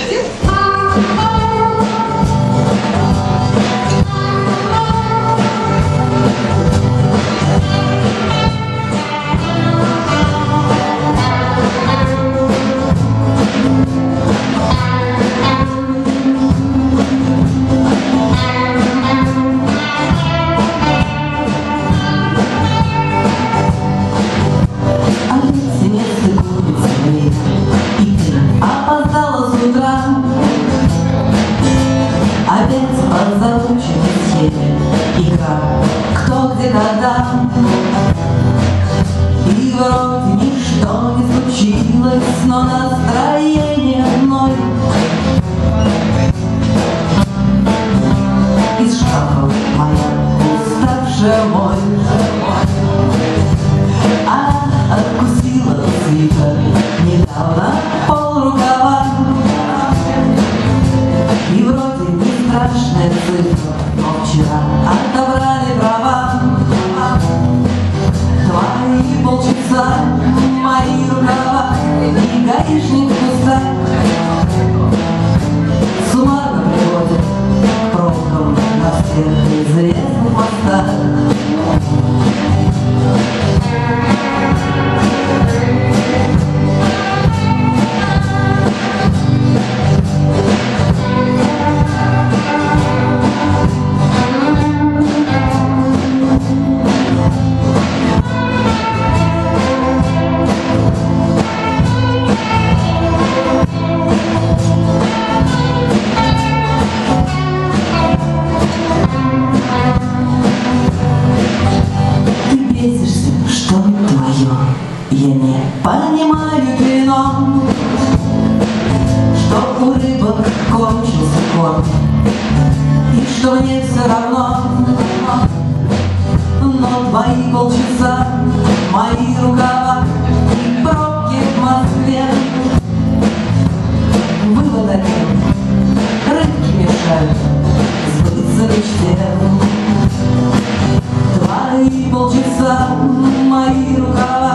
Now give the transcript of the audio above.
Один. И вроде ничто не случилось, но настроение мной. Из шкафа моя уставшая боль А откусила свитер недавно пол рукава. И вроде не страшная цифра, но вчера Я не понимаю вином, Что у рыбок кончился корм, И что мне все равно, Но твои полчаса, мои рукава И пробки в Москве. один: рыбки мешают сбыться мечте. Твои полчаса, мои рукава